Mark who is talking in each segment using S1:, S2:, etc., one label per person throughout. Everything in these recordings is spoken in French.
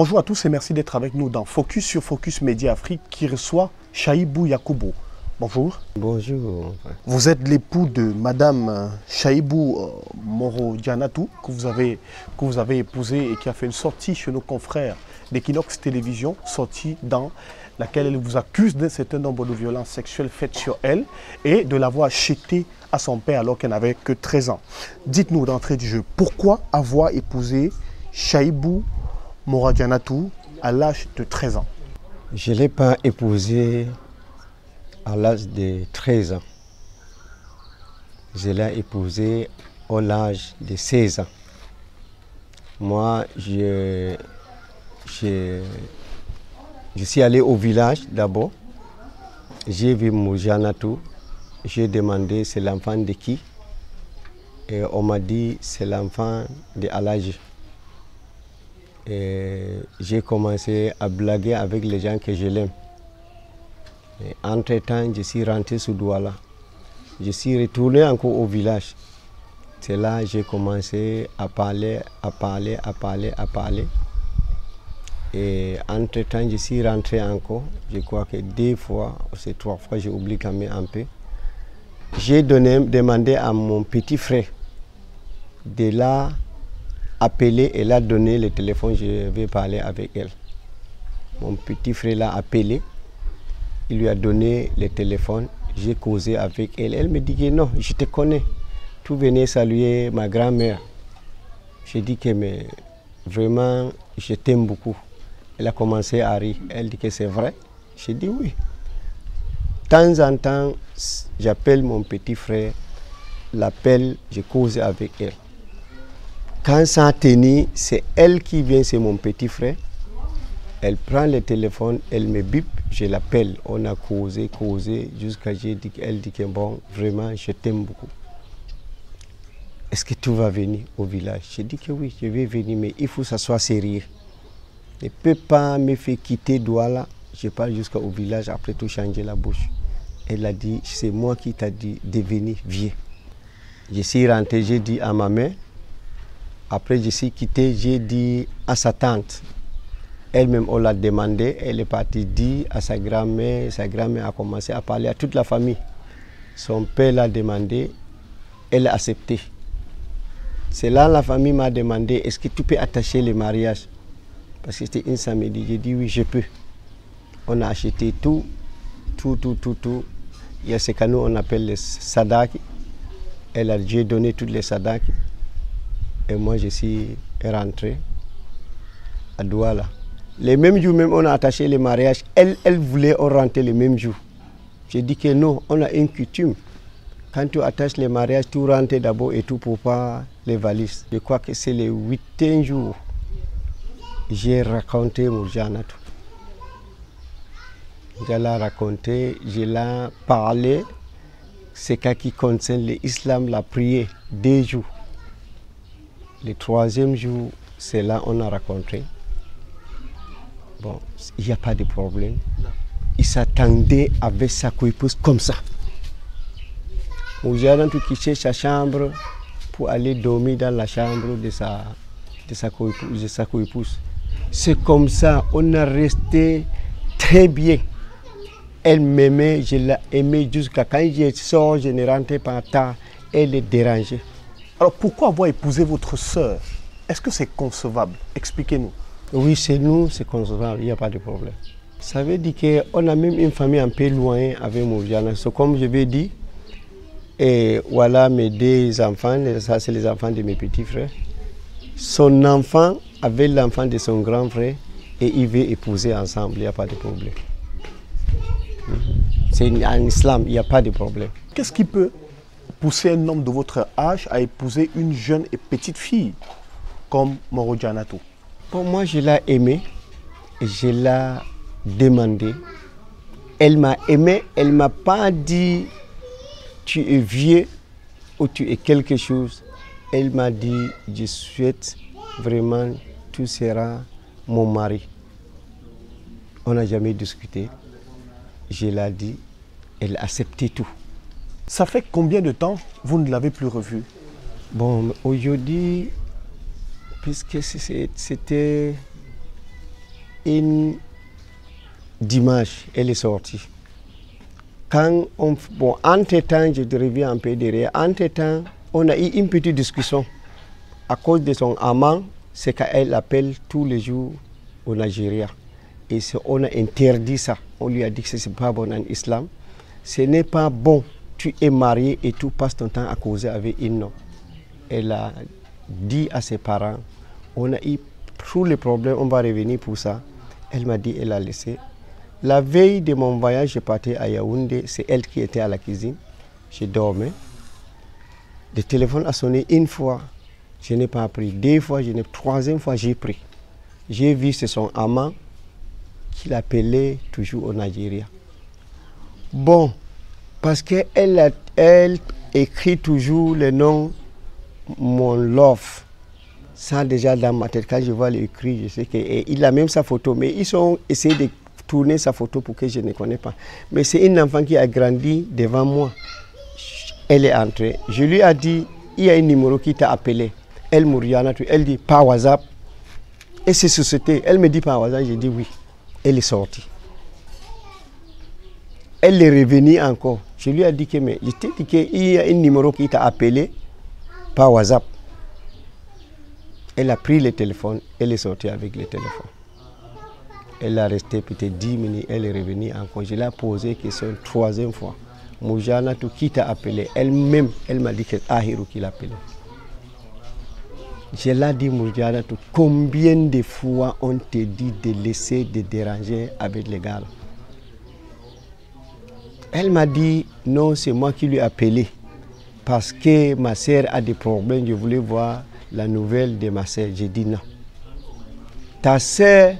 S1: Bonjour à tous et merci d'être avec nous dans Focus sur Focus Média Afrique qui reçoit Chaïbou Yakubo. Bonjour.
S2: Bonjour.
S1: Vous êtes l'époux de Madame Chaïbou euh, Moro Dianatou que vous, avez, que vous avez épousée et qui a fait une sortie chez nos confrères d'Equinox Télévision, sortie dans laquelle elle vous accuse d'un certain nombre de violences sexuelles faites sur elle et de l'avoir achetée à son père alors qu'elle n'avait que 13 ans. Dites-nous d'entrée du jeu, pourquoi avoir épousé Chaïbou Moradianatou à l'âge de 13 ans
S2: Je ne l'ai pas épousée à l'âge de 13 ans. Je l'ai épousée au l'âge de 16 ans. Moi, je, je, suis allé au village d'abord. J'ai vu Moujanatou. J'ai demandé c'est l'enfant de qui? Et on m'a dit c'est l'enfant de Alage. J'ai commencé à blaguer avec les gens que je l'aime. Entre-temps, je suis rentré sous Douala. Je suis retourné encore au village. C'est là que j'ai commencé à parler, à parler, à parler, à parler. Et entre-temps, je suis rentré encore. Je crois que deux fois, c'est trois fois, j'ai oublié quand même un peu. J'ai demandé à mon petit frère de la appeler et l'a donné le téléphone, je vais parler avec elle. Mon petit frère l'a appelé, il lui a donné le téléphone, j'ai causé avec elle. Elle me dit que non, je te connais. Tu venais saluer ma grand-mère. J'ai dit que mais vraiment, je t'aime beaucoup. Elle a commencé à rire. Elle dit que c'est vrai. J'ai dit oui. De temps en temps, j'appelle mon petit frère, l'appelle, je cause avec elle. Quand ça a tenu, c'est elle qui vient, c'est mon petit frère. Elle prend le téléphone, elle me bip, je l'appelle. On a causé, causé, jusqu'à j'ai dit qu'elle dit que bon, vraiment, je t'aime beaucoup. Est-ce que tu vas venir au village? J'ai dit que oui, je vais venir, mais il faut que ça soit sérieux. Ne peux pas me faire quitter Douala. Je pars jusqu'au village, après tout changer la bouche. Elle a dit, c'est moi qui t'a dit de venir, viens. Je suis rentré, j'ai dit à ma mère, après, je suis quitté, j'ai dit à sa tante. Elle-même, on l'a demandé. Elle est partie dire à sa grand-mère. Sa grand-mère a commencé à parler à toute la famille. Son père l'a demandé. Elle a accepté. C'est là la famille m'a demandé est-ce que tu peux attacher le mariage? Parce que c'était une samedi. J'ai dit oui, je peux. On a acheté tout, tout, tout, tout, tout. Il y a ce que nous on appelle les sadaki. Elle a donné toutes les sadaki. Et moi, je suis rentré à Douala. Les mêmes jours, même, on a attaché le mariage. Elle, elle voulait rentrer les mêmes jours. J'ai dit que non, on a une coutume. Quand tu attaches le mariage, tu rentres d'abord et tout pour pas les valises. Je crois que c'est le huitième jour. J'ai raconté Mourjanatou. Je l'ai raconté, je l'ai parlé. C'est ce qui concerne l'islam, la prière, deux jours. Le troisième jour, c'est là qu'on a rencontré. Bon, il n'y a pas de problème. Il s'attendait avec sa coépouse comme ça. Moujana tout quitté sa chambre pour aller dormir dans la chambre de sa, de sa. C'est comme ça, on a resté très bien. Elle m'aimait, je l'ai aimée jusqu'à quand je sors, je ne rentrais pas tard, elle est dérangée.
S1: Alors pourquoi avoir épousé votre sœur? Est-ce que c'est concevable? Expliquez-nous.
S2: Oui, c'est nous, c'est concevable, il n'y a pas de problème. Ça veut dire qu'on a même une famille un peu loin avec Mouriana. C'est comme je vais dire, et voilà mes deux enfants, ça c'est les enfants de mes petits frères. Son enfant avec l'enfant de son grand frère et ils veulent épouser ensemble, il n'y a pas de problème. C'est en islam, il n'y a pas de problème.
S1: Qu'est-ce qui peut pousser un homme de votre âge à épouser une jeune et petite fille comme Moro Janato
S2: Pour moi, je l'ai aimé, je l'ai demandé. Elle m'a aimé, elle ne m'a pas dit tu es vieux ou tu es quelque chose. Elle m'a dit je souhaite vraiment tu seras mon mari. On n'a jamais discuté. Je l'ai dit, elle a accepté tout.
S1: Ça fait combien de temps vous ne l'avez plus revu?
S2: Bon, aujourd'hui, puisque c'était une dimanche, elle est sortie. Quand on, bon, entre-temps, je reviens un peu derrière, entre-temps, on a eu une petite discussion à cause de son amant, c'est qu'elle appelle tous les jours au Nigeria. Et on a interdit ça. On lui a dit que ce n'est pas bon en islam. Ce n'est pas bon. Tu es marié et tu passes ton temps à causer avec une. Elle a dit à ses parents, on a eu tous les problèmes, on va revenir pour ça. Elle m'a dit, elle a laissé. La veille de mon voyage, je partais à Yaoundé, c'est elle qui était à la cuisine. Je dormais. Le téléphone a sonné une fois, je n'ai pas pris. Deux fois, je n'ai troisième fois, j'ai pris. J'ai vu c'est son amant qu'il appelait toujours au Nigeria. Bon, parce qu'elle elle écrit toujours le nom mon love. Ça déjà dans ma tête, quand je vois l'écrit, je sais qu'il a même sa photo, mais ils ont essayé de tourner sa photo pour que je ne connais pas. Mais c'est une enfant qui a grandi devant moi. Elle est entrée. Je lui ai dit, il y a un numéro qui t'a appelé. Elle, Mouriana, elle dit, par WhatsApp. Et c'est société. Elle me dit par WhatsApp, j'ai dit oui. Elle est sortie. Elle est revenue encore. Je lui ai dit que, mais je t'ai dit qu'il y a un numéro qui t'a appelé par WhatsApp. Elle a pris le téléphone, elle est sortie avec le téléphone. Elle a resté peut-être 10 minutes, elle est revenue encore. Je l'ai posé question une troisième fois. Moujana, tout qui t'a appelé? Elle-même, elle, m'a dit que c'est Ahiru qui l'appelait. Je l'ai dit, Moujana, tout combien de fois on te dit de laisser de déranger avec les gars Elle m'a dit, non, c'est moi qui lui ai appelé. Parce que ma sœur a des problèmes, je voulais voir la nouvelle de ma sœur. J'ai dit non. Ta sœur,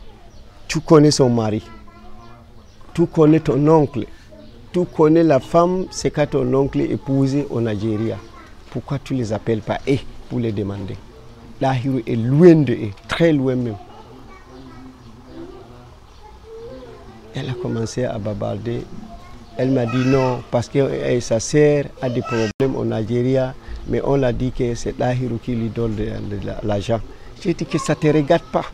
S2: tu connais son mari. Tu connais ton oncle. Tu connais la femme, c'est que ton oncle est épousé au Nigeria. Pourquoi tu ne les appelles pas pour les demander? L'Ahiru est loin de eux, très loin même. Elle a commencé à babarder. Elle m'a dit non, parce que sa sœur a des problèmes au Nigeria, mais on l'a dit que c'est l'Ahiru qui lui donne l'argent. J'ai dit que ça ne te regarde pas.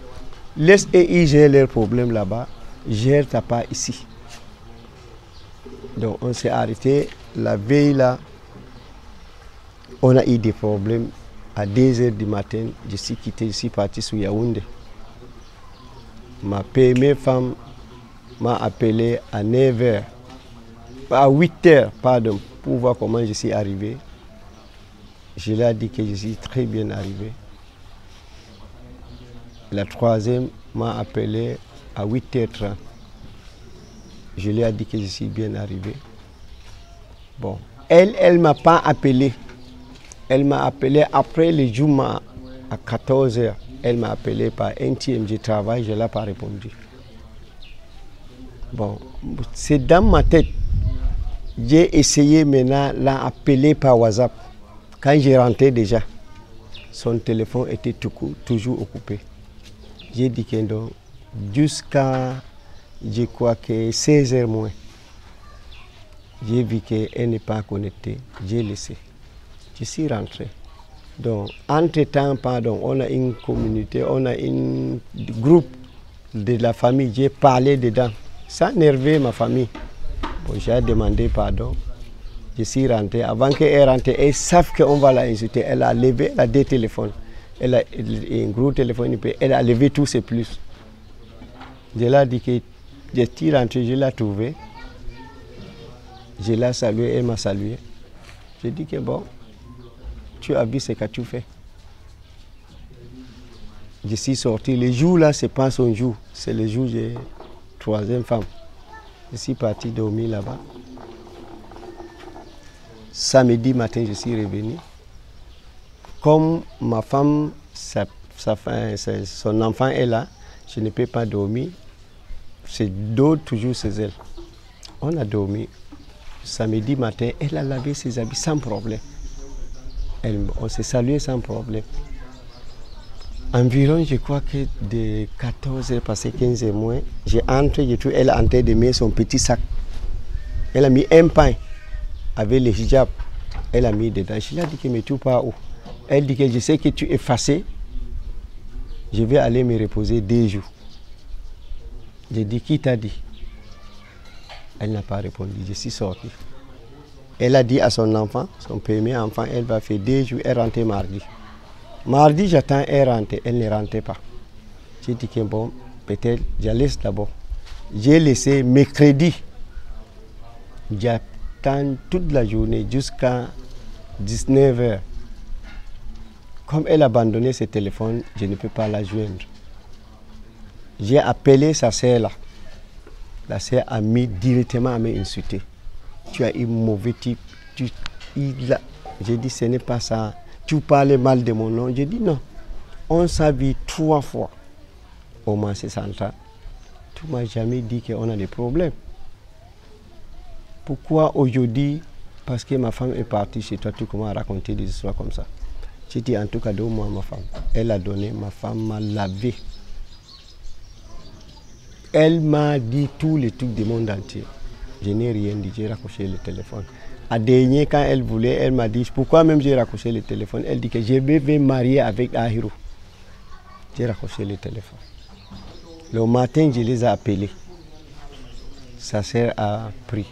S2: Laisse et gérer leurs problèmes là-bas, gère ta part ici. Donc on s'est arrêté. La veille là, on a eu des problèmes. À 2 heures du matin, je suis quitté, je suis parti sur Yaoundé. Ma première femme m'a appelé à 9 h à 8 h pardon, pour voir comment je suis arrivé. Je lui ai dit que je suis très bien arrivé. La troisième m'a appelé à 8h30. Je lui ai dit que je suis bien arrivé. Bon, elle, elle ne m'a pas appelé. Elle m'a appelé après le Juma à 14h. Elle m'a appelé par NTM, je travaille, je n'ai pas répondu. Bon, c'est dans ma tête. J'ai essayé maintenant l'appeler par WhatsApp. Quand j'ai rentré déjà, son téléphone était toujours occupé. J'ai dit que non, jusqu'à, je crois que 16 heures moins, j'ai vu qu'elle n'est pas connectée. J'ai laissé. Je suis rentré. Donc, entre-temps, pardon, on a une communauté, on a un groupe de la famille. J'ai parlé dedans. Ça nervait ma famille. J'ai demandé pardon. Je suis rentré. Avant qu'elle rentre, elle savent qu'on va la insulter. Elle a levé, elle deux téléphones. Elle a un gros téléphone, elle a levé tous ses plus. Je l'ai dit que je suis rentré, je l'ai trouvé. Je l'ai salué, elle m'a salué. J'ai dit que bon, tu as vu ce que tu fais. Je suis sorti. Le jour là, ce n'est pas son jour. C'est le jour de la troisième femme. Je suis parti dormir là-bas. Samedi matin, je suis revenu. Comme ma femme, son enfant est là, je ne peux pas dormir. C'est d'autres toujours chez elle. On a dormi. Samedi matin, elle a lavé ses habits sans problème. on s'est salué sans problème. Environ, je crois que de 14 h passé 15 h moins, j'ai entré, j'ai trouvé elle en train de mettre son petit sac. Elle a mis un pain avec le hijab. Elle a mis dedans. Je lui ai dit que mais tu pars où? Elle dit que je sais que tu es effacé. Je vais aller me reposer deux jours. J'ai dit, qui t'a dit? Elle n'a pas répondu, je suis sorti. Elle a dit à son enfant, son premier enfant, elle va faire deux jours, elle rentre mardi. Mardi, j'attends, elle rentre, elle ne rentre pas. J'ai dit que bon, peut-être, je laisse d'abord. J'ai laissé mercredi. J'attends toute la journée jusqu'à 19h. Comme elle a abandonné ce téléphone, je ne peux pas la joindre. J'ai appelé sa sœur là. La sœur a mis directement à m'insulter. Tu as un mauvais type. Tu, J'ai dit ce n'est pas ça. Tu parlais mal de mon nom. J'ai dit non. On s'est vu trois fois au marché central. Tu m'as jamais dit qu'on a des problèmes. Pourquoi aujourd'hui Parce que ma femme est partie chez toi, tu commences à raconter des histoires comme ça? J'ai dit en tout cas, donne-moi ma femme. Elle a donné, ma femme m'a lavé. Elle m'a dit tous les trucs du monde entier. Je n'ai rien dit, j'ai raccroché le téléphone. À dernier, quand elle voulait, elle m'a dit pourquoi même j'ai raccroché le téléphone? Elle dit que je vais marier avec Ahiro. J'ai raccroché le téléphone. Le matin, je les ai appelés. Sa sœur a pris.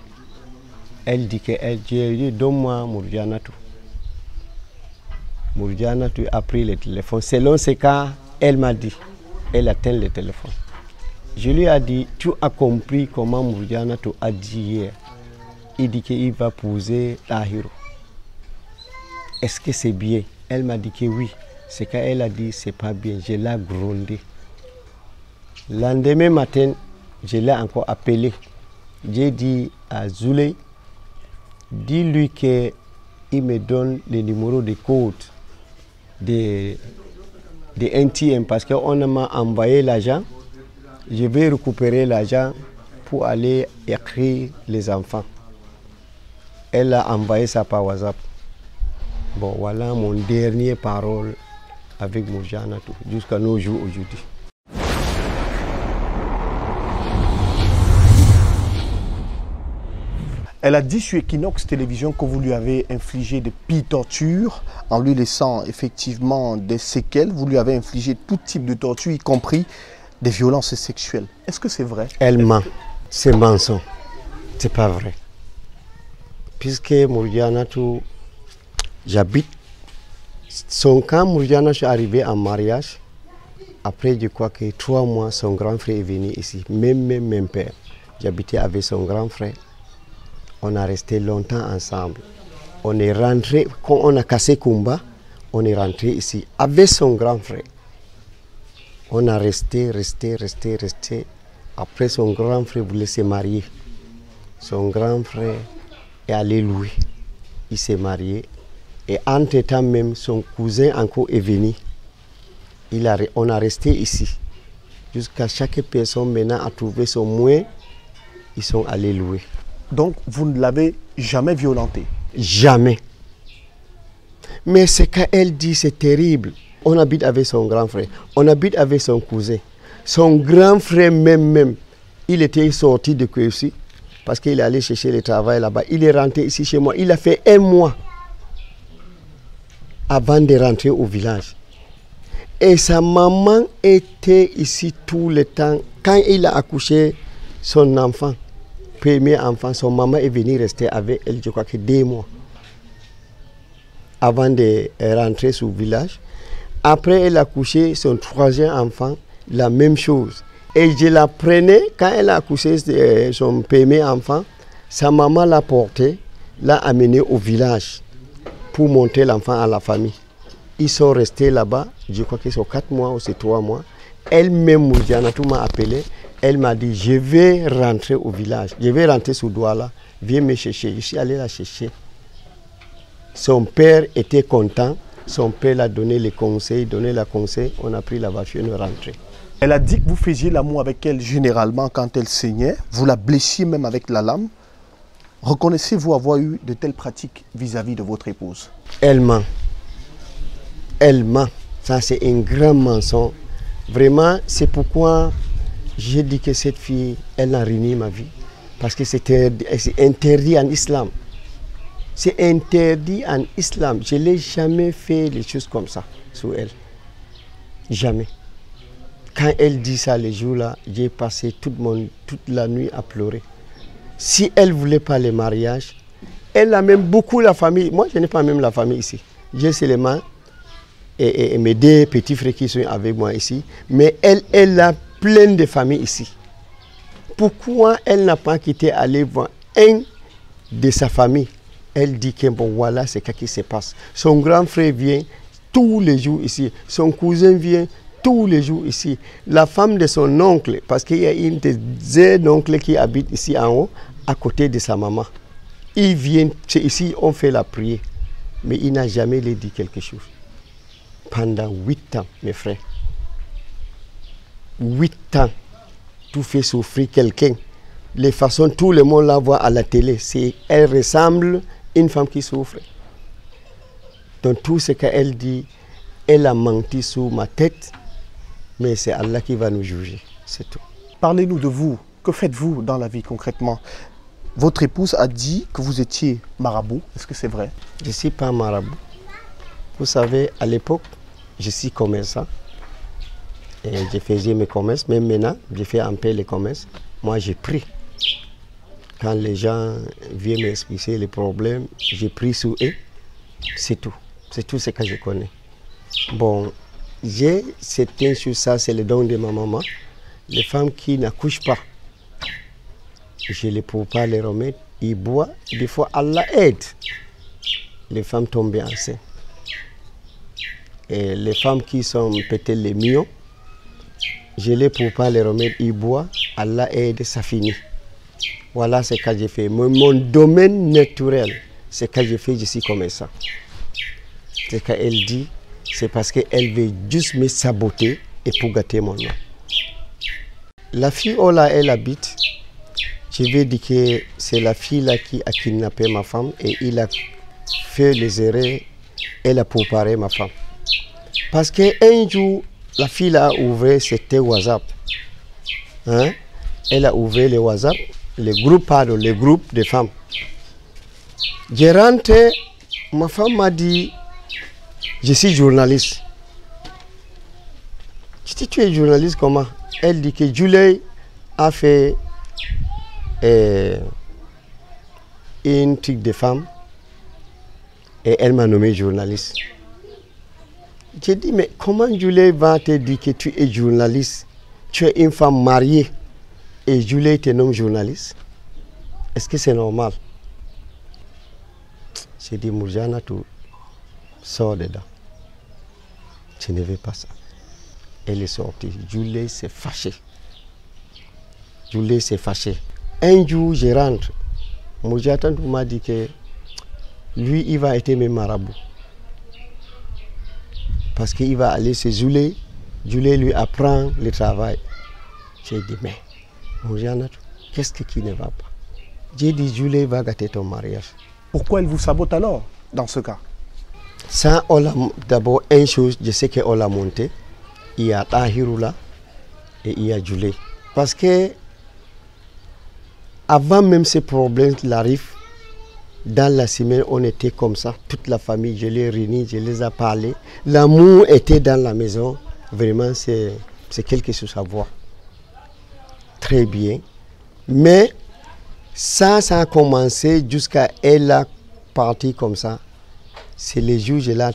S2: Elle dit que elle, dit donne-moi Mourdianatou. Mourdianatou a pris le téléphone. Selon ce cas, elle m'a dit. Elle atteint le téléphone. Je lui ai dit, tu as compris comment Mourdianatou a dit hier. Il dit qu'il va poser Tahiro. Est-ce que c'est bien? Elle m'a dit que oui. Ce qu'elle a dit, c'est pas bien. Je l'ai grondé. Le lendemain matin, je l'ai encore appelé. J'ai dit à Zouley, dis-lui qu'il me donne le numéro de code de, de NTM parce qu'on m'a envoyé l'argent. Je vais récupérer l'argent pour aller écrire les enfants. Elle a envoyé ça par WhatsApp. Bon, voilà mon dernier parole avec Moujanatou jusqu'à nos jours aujourd'hui.
S1: Elle a dit sur Equinox Télévision que vous lui avez infligé des pires tortures en lui laissant effectivement des séquelles. Vous lui avez infligé tout type de tortures, y compris des violences sexuelles. Est-ce que c'est vrai?
S2: Elle ment. C'est mensonge. C'est pas vrai. Puisque Mourianatou, j'habite. Son camp, Mourianatou est arrivé en mariage. Après, je crois que trois mois, son grand frère est venu ici. Même, même, même père. J'habitais avec son grand frère. On a resté longtemps ensemble. On est rentré, quand on a cassé Kumba, on est rentré ici avec son grand frère. On a resté, resté, resté, resté. Après, son grand frère voulait se marier. Son grand frère est allé louer. Il s'est marié. Et entre-temps même, son cousin encore est venu. Il a, on a resté ici. Jusqu'à chaque personne maintenant a trouvé son moyen, ils sont allés louer.
S1: Donc, vous ne l'avez jamais violenté?
S2: Jamais. Mais ce qu'elle dit, c'est terrible. On habite avec son grand frère, on habite avec son cousin. Son grand frère même, même, il était sorti de Kouessi parce qu'il est allé chercher le travail là-bas. Il est rentré ici chez moi. Il a fait un mois avant de rentrer au village. Et sa maman était ici tout le temps. Quand il a accouché son enfant, premier enfant, son maman est venue rester avec elle, je crois que deux mois, avant de rentrer au village. Après, elle a couché son troisième enfant, la même chose. Et je la prenais, quand elle a accouché son premier enfant, sa maman l'a porté, l'a amené au village pour monter l'enfant à la famille. Ils sont restés là-bas, je crois qu'ils sont quatre mois ou c'est trois mois. Elle-même, tout m'a appelé, elle m'a dit, je vais rentrer au village, je vais rentrer sous Douala, viens me chercher. Je suis allé la chercher. Son père était content, son père l'a donné les conseils, donné la conseil, on a pris la voiture, on est rentré.
S1: Elle a dit que vous faisiez l'amour avec elle généralement quand elle saignait, vous la blessiez même avec la lame. Reconnaissez-vous avoir eu de telles pratiques vis-à-vis de votre épouse?
S2: Elle ment. Elle ment. Ça, c'est un grand mensonge. Vraiment, c'est pourquoi j'ai dit que cette fille, elle a ruiné ma vie. Parce que c'est interdit en islam. C'est interdit en islam. Je n'ai jamais fait les choses comme ça sur elle. Jamais. Quand elle dit ça les jours-là, j'ai passé toute, mon, toute la nuit à pleurer. Si elle ne voulait pas le mariage, elle a même beaucoup la famille. Moi, je n'ai pas même la famille ici. J'ai seulement et, mes deux petits frères qui sont avec moi ici. Mais elle, elle a plein de familles ici. Pourquoi elle n'a pas quitté aller voir un de sa famille? Elle dit que bon, voilà ce qui se passe. Son grand frère vient tous les jours ici. Son cousin vient tous les jours ici. La femme de son oncle, parce qu'il y a une des oncles qui habite ici en haut, à côté de sa maman. Il vient, ici, on fait la prière. Mais il n'a jamais dit quelque chose. Pendant huit ans, mes frères. Huit ans. Tout fait souffrir quelqu'un. Les façons, tout le monde la voit à la télé. C'est, elle ressemble à une femme qui souffre. Donc tout ce qu'elle dit, elle a menti sous ma tête, mais c'est Allah qui va nous juger. C'est tout.
S1: Parlez-nous de vous. Que faites-vous dans la vie concrètement? Votre épouse a dit que vous étiez marabout. Est-ce que c'est vrai?
S2: Je ne suis pas marabout. Vous savez, à l'époque, je suis commerçant. Et je faisais mes commerces. Même maintenant, je fais un peu les commerces. Moi, j'ai pris. Quand les gens viennent m'expliquer les problèmes, j'ai pris sur eux. C'est tout. C'est tout ce que je connais. Bon, j'ai certaines choses, ça c'est le don de ma maman. Les femmes qui n'accouchent pas, je ne peux pas les remettre. Ils boivent, des fois Allah aide. Les femmes tombent enceintes. Et les femmes qui sont peut-être les mieux, je ne peux pas les remettre. Ils boivent, Allah aide, ça finit. Voilà ce que j'ai fait. Mon, domaine naturel, c'est que j'ai fait, je suis comme ça. C'est qu'elle dit, c'est parce qu'elle veut juste me saboter et pour gâter mon nom. La fille où là, elle habite, je vais dire que c'est la fille là qui a kidnappé ma femme et il a fait les erreurs, elle a préparé ma femme. Parce qu'un jour, la fille a ouvert, c'était WhatsApp. Hein? Elle a ouvert le WhatsApp, le groupe, pardon, le groupe de femmes. J'ai rentré, ma femme m'a dit, je suis journaliste. Je dis, tu es journaliste comment? Elle dit que Julie a fait euh, une truc de femme et elle m'a nommé journaliste. J'ai dit, mais comment Julie va te dire que tu es journaliste? Tu es une femme mariée et Julie te nomme journaliste? Est-ce que c'est normal? J'ai dit, Mourjana, tu sors dedans. Je ne veux pas ça. Elle est sortie. Julie s'est fâchée. Julie s'est fâchée. Un jour, je rentre. Moujatan m'a dit que lui, il va être même marabout. Parce qu'il va aller chez Julie. Julie lui apprend le travail. J'ai dit, mais Moujana, qu'est-ce qui ne va pas? J'ai dit, Julie va gâter ton mariage.
S1: Pourquoi elle vous sabote alors, dans ce cas?
S2: Ça, d'abord, une chose, je sais qu'on l'a monté. Il y a Tahirou là et il y a Julie. Parce que avant même ces problèmes arrivent, dans la semaine, on était comme ça. Toute la famille, je les réunis, je les ai parlé. L'amour était dans la maison. Vraiment, c'est quelque chose à voir. Très bien. Mais ça, ça a commencé jusqu'à elle a parti comme ça c'est les juges là,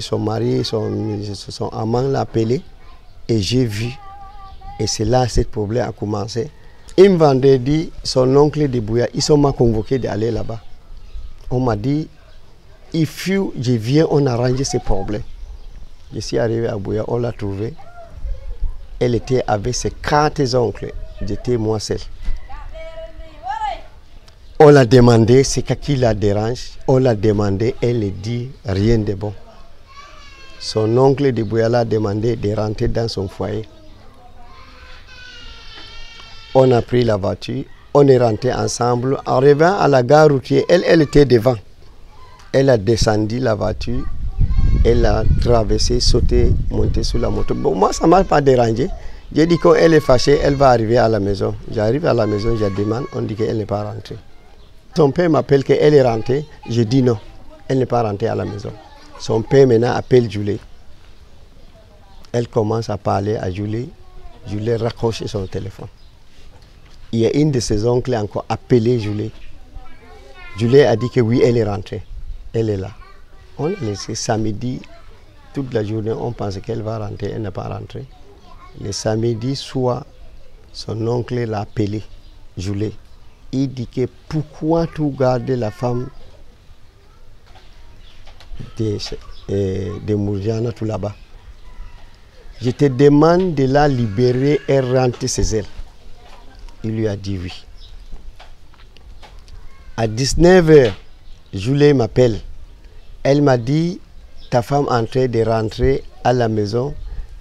S2: son mari, son, amant l'a appelé et j'ai vu. Et c'est là que ce problème a commencé. Un vendredi, son oncle de Bouya, ils sont m'a convoqué d'aller là-bas. On m'a dit, il faut, je viens, on arrange ce problème. Je suis arrivé à Bouya, on l'a trouvé. Elle était avec ses quatre oncles. J'étais moi seul. On l'a demandé, c'est qui la dérange. On l'a demandé, elle dit rien de bon. Son oncle de Bouyala a demandé de rentrer dans son foyer. On a pris la voiture, on est rentré ensemble. En revenant à la gare routière, elle, elle était devant. Elle a descendu la voiture, elle a traversé, sauté, monté sur la moto. Bon, moi, ça ne m'a pas dérangé. J'ai dit qu'elle est fâchée, elle va arriver à la maison. J'arrive à la maison, je demande, on dit qu'elle n'est pas rentrée. Son père m'appelle qu'elle est rentrée. Je dis non, elle n'est pas rentrée à la maison. Son père maintenant appelle Julie. Elle commence à parler à Julie. Je l'ai raccroché son téléphone. Il y a une de ses oncles encore appelé Julie. Julie a dit que oui, elle est rentrée. Elle est là. On l'a laissé samedi, toute la journée, on pensait qu'elle va rentrer, elle n'est pas rentrée. Le samedi soir, son oncle l'a appelé, Julie. Il dit que pourquoi tu gardes la femme de, euh, de Mourjana tout là-bas? Je te demande de la libérer et rentrer chez elle. Il lui a dit oui. À 19h, Julie m'appelle. Elle m'a dit, ta femme est en train de rentrer à la maison,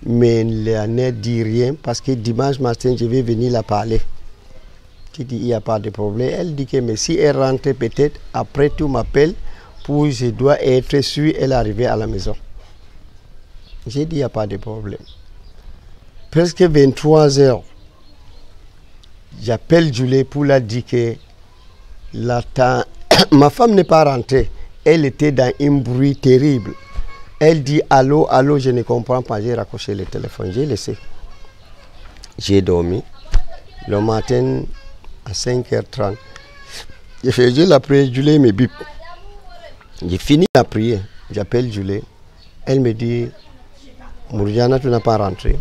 S2: mais elle n'a dit rien parce que dimanche matin, je vais venir la parler. J'ai dit, il n'y a pas de problème. Elle dit que mais si elle rentre peut-être, après tu m'appelles pour je dois être sûr elle est arrivée à la maison. J'ai dit, il n'y a pas de problème. Presque 23 heures, j'appelle Julie pour la dire que la ma femme n'est pas rentrée. Elle était dans un bruit terrible. Elle dit allô, allô, je ne comprends pas. J'ai raccroché le téléphone, j'ai laissé. J'ai dormi. Le matin, à 5h30, j'ai fait la prière, Julie me bip. J'ai fini la prière. J'appelle Julie. Elle me dit, Mourjana, tu n'as pas rentré.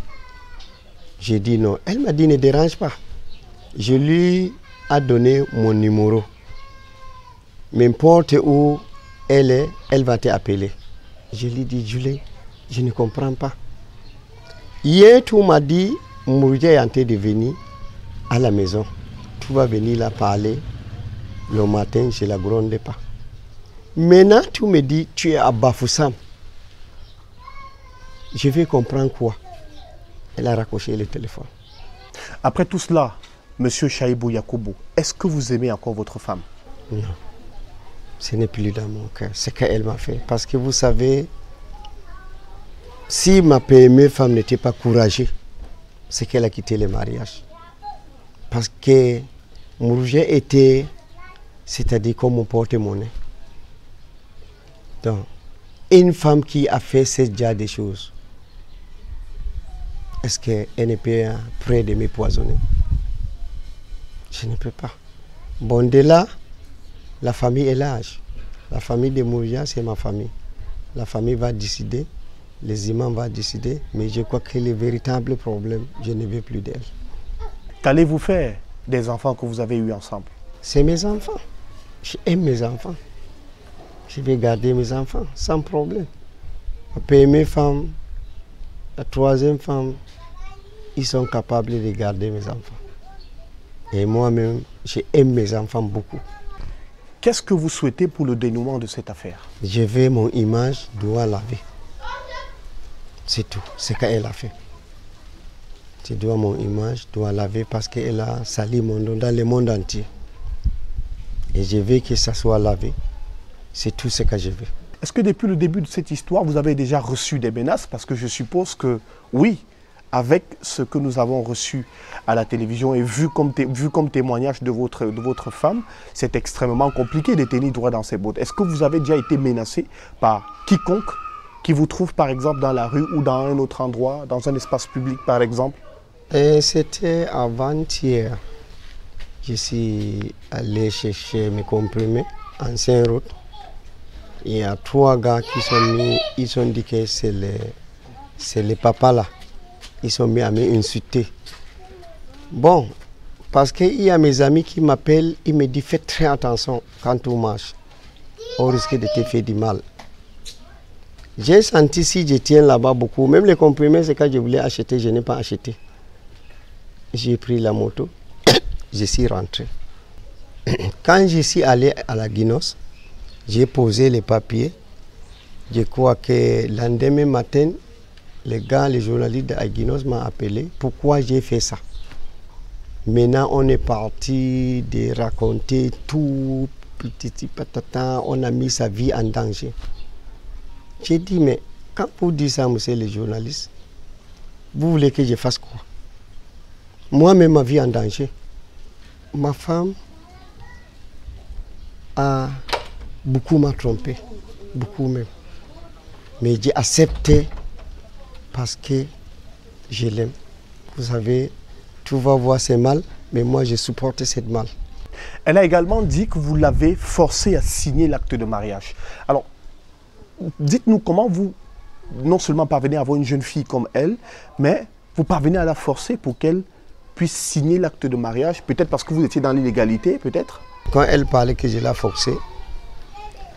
S2: J'ai dit non. Elle m'a dit ne dérange pas. Je lui ai donné mon numéro. N'importe où elle est, elle va t'appeler. Je lui dis, Julie, je ne comprends pas. Hier, tu m'as dit, Mourja est en train de venir à la maison. Tu vas venir la parler. Le matin, je ne la gronde pas. Maintenant, tu me dis, tu es à Bafoussam. Je vais comprendre quoi? Elle a raccroché le téléphone.
S1: Après tout cela, Monsieur Chaibou Yakoubou, est-ce que vous aimez encore votre femme?
S2: Non, ce n'est plus dans mon cœur, ce qu'elle m'a fait. Parce que vous savez, si ma PME femme n'était pas courageuse, c'est qu'elle a quitté le mariage. Parce que Mourget était, c'est-à-dire comme mon porte-monnaie. Donc, une femme qui a fait ce genre de choses, est-ce qu'elle n'est pas près de m'empoisonner Je ne peux pas. Bon, de là, la famille est large. La famille de Mouria, c'est ma famille. La famille va décider, les imams vont décider, mais je crois que le véritable problème, je ne veux plus d'elle.
S1: Qu'allez-vous faire? Des enfants que vous avez eus ensemble
S2: C'est mes enfants. J'aime mes enfants. Je vais garder mes enfants sans problème. Ma première femme, la troisième femme, ils sont capables de garder mes enfants. Et moi-même, j'aime mes enfants beaucoup.
S1: Qu'est-ce que vous souhaitez pour le dénouement de cette affaire?
S2: Je veux mon image doit laver. C'est tout, c'est qu'elle a fait. Je dois mon image doit laver parce qu'elle a sali mon nom dans le monde entier. Et je veux que ça soit lavé. C'est tout ce que je veux.
S1: Est-ce que depuis le début de cette histoire, vous avez déjà reçu des menaces? Parce que je suppose que oui, avec ce que nous avons reçu à la télévision et vu comme, témoignage de votre, femme, c'est extrêmement compliqué de tenir droit dans ses bottes. Est-ce que vous avez déjà été menacé par quiconque qui vous trouve par exemple dans la rue ou dans un autre endroit, dans un espace public par exemple?
S2: C'était avant-hier. Je suis allé chercher mes comprimés en Saint-Route. Il y a trois gars qui sont mis, ils ont dit que c'est le, c'est le papa là. Ils sont mis à m'insulter. Bon, parce qu'il y a mes amis qui m'appellent, ils me disent fais très attention quand tu marches. On risque de te faire du mal. J'ai senti si je tiens là-bas beaucoup, même les comprimés, c'est quand je voulais acheter, je n'ai pas acheté. J'ai pris la moto, je suis rentré. Quand je suis allé à la Guinos, j'ai posé les papiers. Je crois que le lendemain matin, les gars, les journalistes de Aguinos m'ont appelé. Pourquoi j'ai fait ça? Maintenant, on est parti de raconter tout, petit patata, on a mis sa vie en danger. J'ai dit, mais quand vous dites ça, monsieur le journaliste, vous voulez que je fasse quoi? Moi-même, ma vie en danger. Ma femme a beaucoup m'a trompé, beaucoup même. Mais j'ai accepté parce que je l'aime. vous savez, tout va voir c'est mal, mais moi j'ai supporté cette mal.
S1: Elle a également dit que vous l'avez forcé à signer l'acte de mariage. Alors, dites-nous comment vous, non seulement parvenez à avoir une jeune fille comme elle, mais vous parvenez à la forcer pour qu'elle puisse signer l'acte de mariage, peut-être parce que vous étiez dans l'illégalité, peut-être
S2: Quand elle parlait que je l'ai forcée,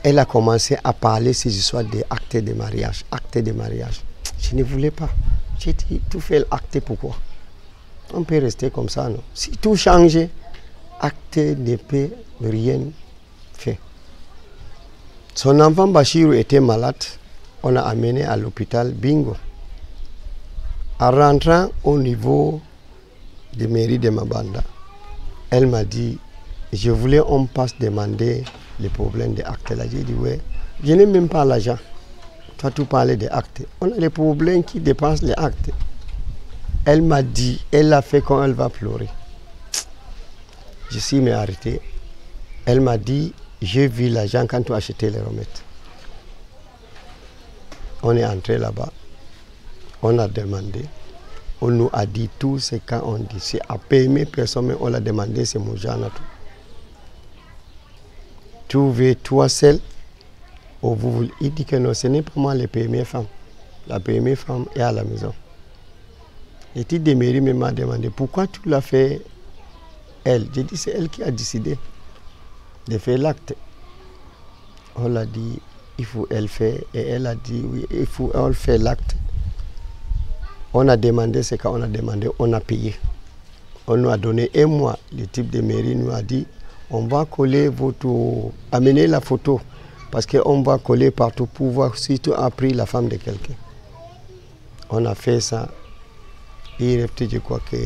S2: elle a commencé à parler ces histoires d'actes de mariage, actes de mariage. Je ne voulais pas. J'ai dit, tout fait l'acte pourquoi? On peut rester comme ça, non? Si tout changeait, acte ne peut rien faire. Son enfant Bachirou était malade. On a amené à l'hôpital Bingo. En rentrant au niveau de mairie de Mabanda, elle m'a dit, je voulais on passe demander les problèmes des actes. Là, j'ai dit, ouais, je n'ai même pas l'argent. Tu parlais des actes. On a des problèmes qui dépassent les actes. Elle m'a dit, elle a fait quand elle va pleurer. Je suis mais arrêté. Elle m'a dit, j'ai vu l'argent quand tu as les remettes. On est entré là-bas. On a demandé. On nous a dit tout ce qu'on dit. C'est à payer personne, mais on l'a demandé, c'est. Tu veux toi seul ou vous voulez Il dit que non, ce n'est pas moi la première femme. La première femme est à la maison. Et tu de mairie m'a demandé pourquoi tu l'as fait elle? J'ai dit c'est elle qui a décidé de faire l'acte. On l'a dit il faut elle faire et elle a dit oui, il faut elle faire l'acte. On a demandé ce qu'on a demandé, on a payé. On nous a donné un mois. Le type de mairie nous a dit on va coller votre. amener la photo parce qu'on va coller partout pour voir si tu as pris la femme de quelqu'un. On a fait ça. Il restait, je crois que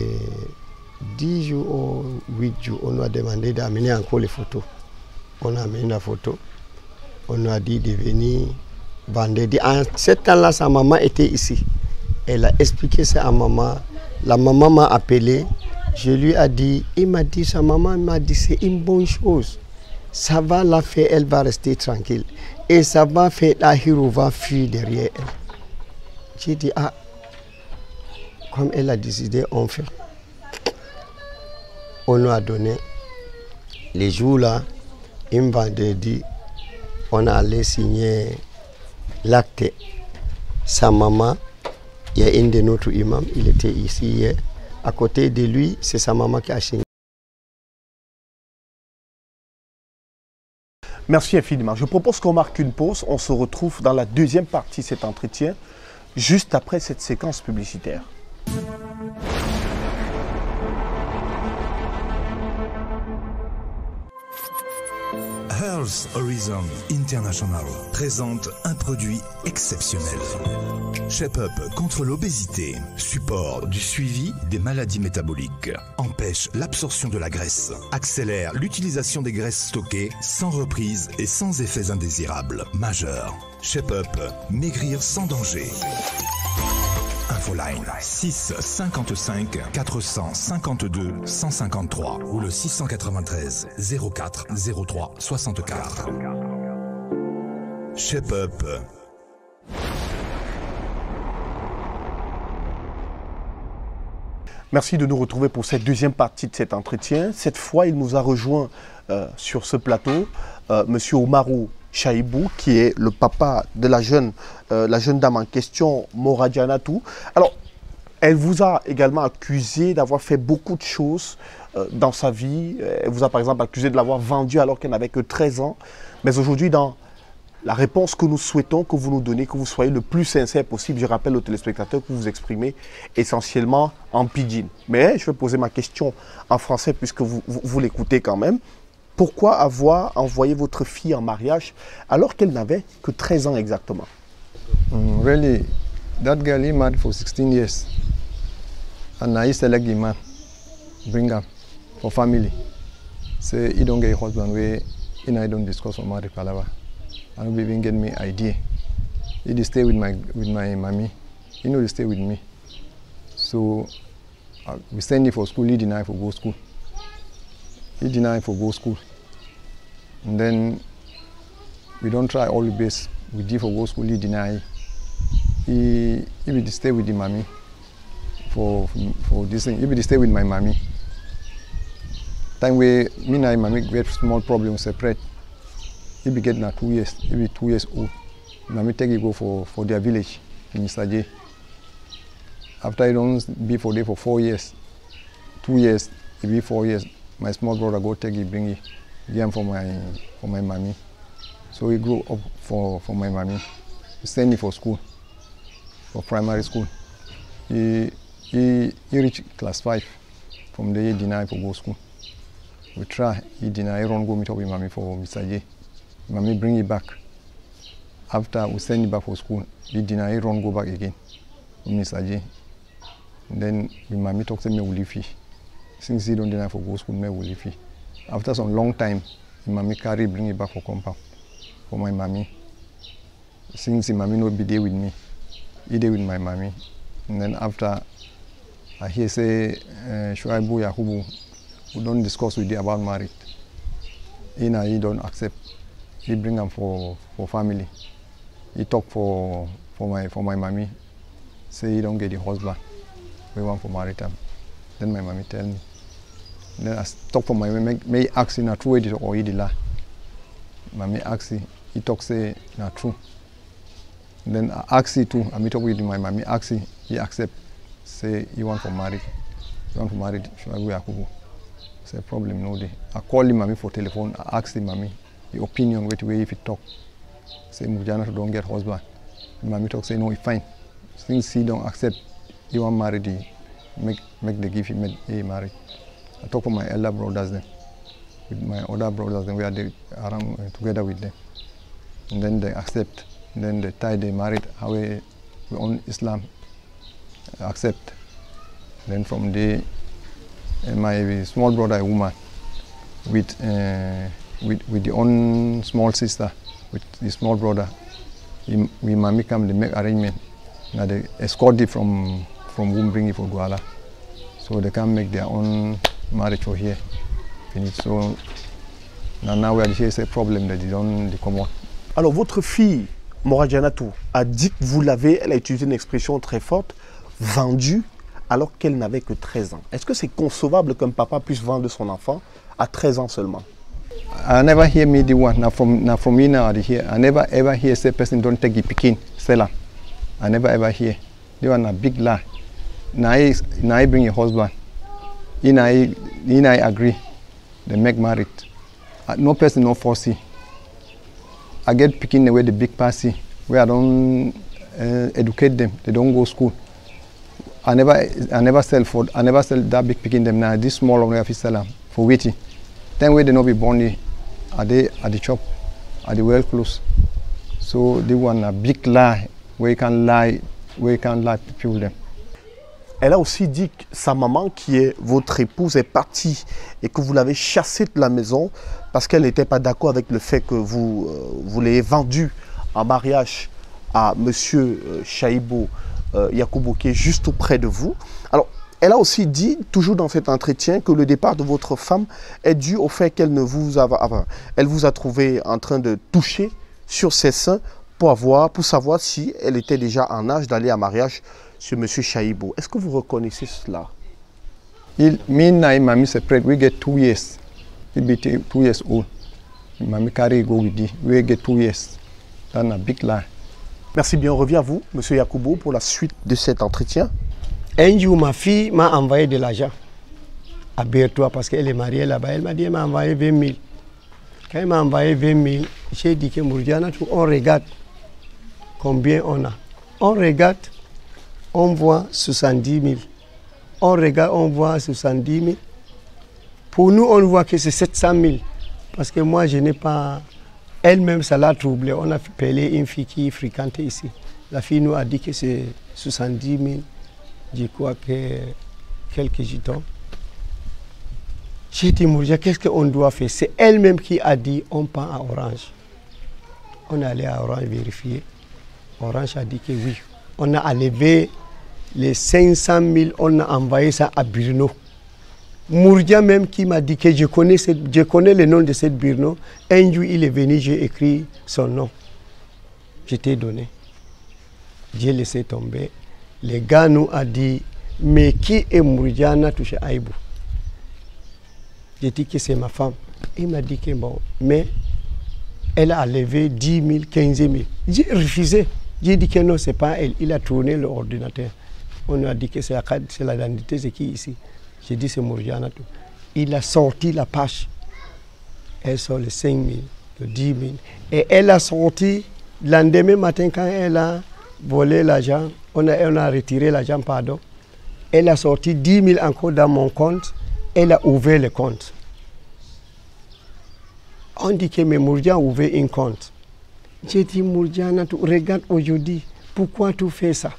S2: 10 jours ou 8 jours, on nous a demandé d'amener encore les photos. On a amené la photo. On nous a dit de venir vendredi. En ce temps-là, sa maman était ici. Elle a expliqué ça à maman. La maman m'a appelé. Je lui ai dit, il m'a dit, sa maman m'a dit, c'est une bonne chose. Ça va la faire, elle va rester tranquille. Et ça va faire, la héros va fuir derrière elle. J'ai dit, ah, comme elle a décidé, on fait. On nous a donné les jours là, un vendredi, on a allé signer l'acte. Sa maman, il y a un de notre imams, il était ici hier. À côté de lui, c'est sa maman qui a signé.
S1: Merci infiniment. Je propose qu'on marque une pause. On se retrouve dans la deuxième partie de cet entretien, juste après cette séquence publicitaire.
S3: Health Horizon International présente un produit exceptionnel. Shape Up contre l'obésité, support du suivi des maladies métaboliques, empêche l'absorption de la graisse, accélère l'utilisation des graisses stockées sans reprise et sans effets indésirables majeurs. Shape Up, maigrir sans danger. Infoline 6 55 452 153 ou le 693 04 03 64. Shape Up.
S1: Merci de nous retrouver pour cette deuxième partie de cet entretien. Cette fois, il nous a rejoint euh, sur ce plateau euh, Monsieur Omarou Chaibou, qui est le papa de la jeune, euh, la jeune dame en question, Mora Dianatou. Alors, elle vous a également accusé d'avoir fait beaucoup de choses euh, dans sa vie. Elle vous a par exemple accusé de l'avoir vendue alors qu'elle n'avait que 13 ans. Mais aujourd'hui, dans la réponse que nous souhaitons que vous nous donnez, que vous soyez le plus sincère possible, je rappelle aux téléspectateurs que vous vous exprimez essentiellement en pidgin. Mais je vais poser ma question en français puisque vous l'écoutez quand même. Pourquoi avoir envoyé votre fille en mariage alors qu'elle n'avait que 13 ans exactement?
S4: Mm, really, that girl he married for 16 years. And now he select the man, bring him for family. Say he don't get a husband where he and I don't discuss on marriage palava. I don't even get me idea. He dey stay with my with my mommy. He know they stay with me. So uh, we send him for school, he deny for go school. He deny for go school. And then we don't try all the best. We did for what school, he deny. He he will stay with the mommy. for for this thing. He they stay with my mommy, time where me and my mommy get small problem separate. He we get now two years, if we two years old, mommy take you go for for their village in. J. After he don't be for there for four years, two years, it be four years. My small brother go take it, bring it, him for my for my mommy. So he grew up for for my mommy. He send me for school, for primary school. He he he reach class five. From there he deny for go school. We try, he deny, he run go meet up with mommy for Mr. J. Mommy bring it back. After we send it back for school, he deny, he run go back again with Mr. J. Then my mommy talk to me will leave Since he don't deny for go school, me will leave After some long time, my mommy carry bring it back for compound for my mommy. Since mommy not be there with me, he there with my mommy. And then after I hear say uh, Shuaibu Yakubu, we don't discuss with you about marriage. He now he don't accept. He bring them for for family. He talk for for my for my mommy. Say he don't get the husband. We want for marriage. Then my mommy tell me. Then I talk for my mommy. May ask in a true way or he the lie. me ask he, talk say na true. Then I ask he too. I meet up with my mommy. Ask he, accept. Say he want for married. He want for married. Shuaibu Yakubu. Say problem no day. I call him mommy for telephone. I ask him mommy the opinion wait way if he talk. Say Mujana don't get husband. And mommy talk say no he fine. Since he don't accept, he want married. He make make the give him a he married. I talk for my elder brothers then. With my other brothers then we are there around uh, together with them. And then they accept. And then they tie they married how we, we own Islam accept. Then from there uh, my small brother a woman with uh, with with the own small sister with the small brother he, we mommy come they make arrangement now they escort it from from womb bring it for Douala so they can make their own marriage for here so now now we are here c'est problem that they don't they come out
S1: Alors, votre fille, Mora Janatou, a dit que vous l'avez, elle a utilisé une expression très forte, vendue alors qu'elle n'avait que 13 ans. Est-ce que c'est concevable qu'un papa puisse vendre son enfant à 13 ans seulement?
S4: I never hear me the one now from now from me now I hear I never ever hear say person don't take the pikin sell am. I never ever hear. The one a big lie. Now he now he bring your husband. He, he now he agree. They make married. Uh, no person no foresee. I get picking away the big party where I don't uh, educate them. They don't go school. I never I never sell for I never sell that big picking them now. This small one I sell am for waiting. Then where they not be born are they at the shop, are they well close. So they want a big lie where you can lie where you can lie people them.
S1: Elle a aussi dit que sa maman, qui est votre épouse, est partie et que vous l'avez chassée de la maison parce qu'elle n'était pas d'accord avec le fait que vous, euh, vous l'ayez vendue en mariage à monsieur euh, Chaïbo euh, juste auprès de vous. Alors, elle a aussi dit, toujours dans cet entretien, que le départ de votre femme est dû au fait qu'elle ne vous a, vous a trouvé en train de toucher sur ses seins pour, avoir, pour savoir si elle était déjà en âge d'aller en mariage sur M. Chaïbo. Est-ce que vous reconnaissez cela?
S4: He, me and my mommy separate. We get two years. We be two years old. Mommy carry go with you. We get two years. That's a big lie.
S1: Merci bien, on revient à vous, M. Yakubo, pour la suite de cet entretien.
S2: Un jour, ma fille m'a envoyé de l'argent à Bertois parce qu'elle est mariée là-bas. Elle m'a dit, elle m'a envoyé 20 000. Quand elle m'a envoyé 20 000, j'ai dit que Mourdiana, on regarde combien on a. On regarde, on voit 70 000. On regarde, on voit 70 000. Pour nous, on voit que c'est 700 000. Parce que moi, je n'ai pas. Elle-même, ça l'a troublé. On a appelé une fille qui fréquentait ici. La fille nous a dit que c'est 70 000. Je crois que quelques jetons. J'ai dit, Mourja, qu'est-ce qu'on doit faire? C'est elle-même qui a dit on part à Orange. On est allé à Orange vérifier. Orange a dit que oui. On a enlevé les 500 000, on a envoyé ça à Birno. Mourdia même qui m'a dit que je connais, je connais le nom de cette Birno. Un jour, il est venu, j'ai écrit son nom. Je t'ai donné. J'ai laissé tomber. Les gars nous a dit Mais qui est Mouridiana touché Aïbou J'ai dit que c'est ma femme. Il m'a dit que bon, mais elle a levé 10 000, 15 000. J'ai refusé. J'ai dit que non, c'est pas elle. Il a tourné l'ordinateur. On a dit que c'est la, identité, c'est qui ici J'ai dit c'est Mouridiana. Il a sorti la page. Elle sort les 5 000, les 10 000. Et elle a sorti, le lendemain matin, quand elle a volé l'argent, on a, on a retiré l'argent, pardon. Elle a sorti 10 000 encore dans mon compte. Elle a ouvert le compte. On dit que Mourdian a ouvert un compte. J'ai dit, Mourdiana, regarde aujourd'hui, pourquoi tu fais ça?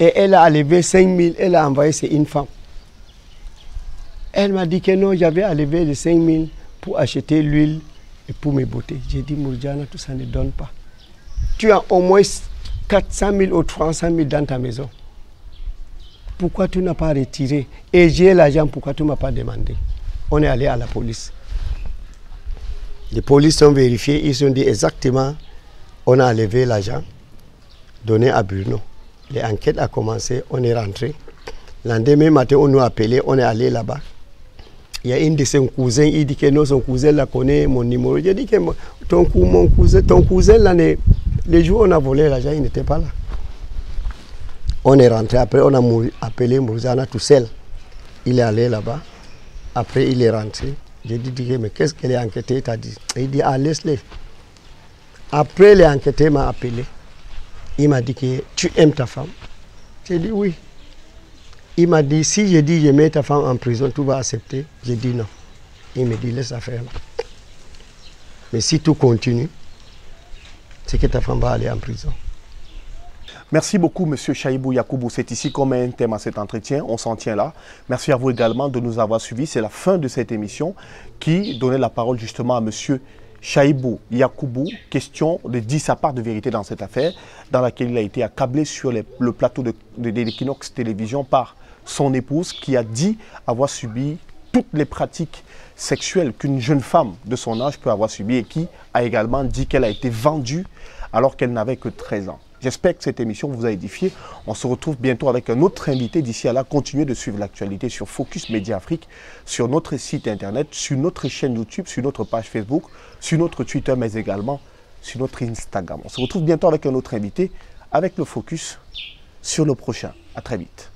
S2: Et elle a enlevé 5 000, elle a envoyé, c'est une femme. Elle m'a dit que non, j'avais enlevé les 5 000 pour acheter l'huile et pour mes beautés. J'ai dit, Mourdiana, tout ça ne donne pas. Tu as au moins 400 000 ou 300 000 dans ta maison. Pourquoi tu n'as pas retiré? Et j'ai l'argent, pourquoi tu ne m'as pas demandé? On est allé à la police. Les polices ont vérifié, ils ont dit exactement, on a enlevé l'argent, donné à Bruno. Les enquêtes ont commencé, on est rentré. Lendemain matin, on nous a appelé, on est allé là-bas. Il y a une de ses cousins, il dit que non, son cousin la connaît, mon numéro. J'ai dit que ton, mon cousin, ton cousin, là, les jours où on a volé l'argent, il n'était pas là. On est rentré, après on a appelé Mourzana tout seul. Il est allé là-bas. Après, il est rentré. J'ai dit, mais qu'est-ce qu'elle est enquêté? T'a dit Il dit, ah, laisse-les. Après, l'enquêteur m'a appelé. Il m'a dit que tu aimes ta femme. J'ai dit oui. Il m'a dit, si je dis je mets ta femme en prison, tu vas accepter J'ai dit non. Il me dit, laisse faire là. Mais si tout continue, c'est que ta femme va aller en prison.
S1: Merci beaucoup, Monsieur Chaïbou Yakoubou. C'est ici qu'on met un thème à cet entretien. On s'en tient là. Merci à vous également de nous avoir suivis. C'est la fin de cette émission qui donnait la parole justement à Monsieur Chaïbou Yakoubou. Question de 10 sa part de vérité dans cette affaire, dans laquelle il a été accablé sur le plateau de, de, de Télévision par son épouse qui a dit avoir subi toutes les pratiques sexuelles qu'une jeune femme de son âge peut avoir subies et qui a également dit qu'elle a été vendue alors qu'elle n'avait que 13 ans. J'espère que cette émission vous a édifié. On se retrouve bientôt avec un autre invité. D'ici à là, continuez de suivre l'actualité sur Focus Média Afrique, sur notre site internet, sur notre chaîne YouTube, sur notre page Facebook, sur notre Twitter, mais également sur notre Instagram. On se retrouve bientôt avec un autre invité, avec le focus sur le prochain. À très vite.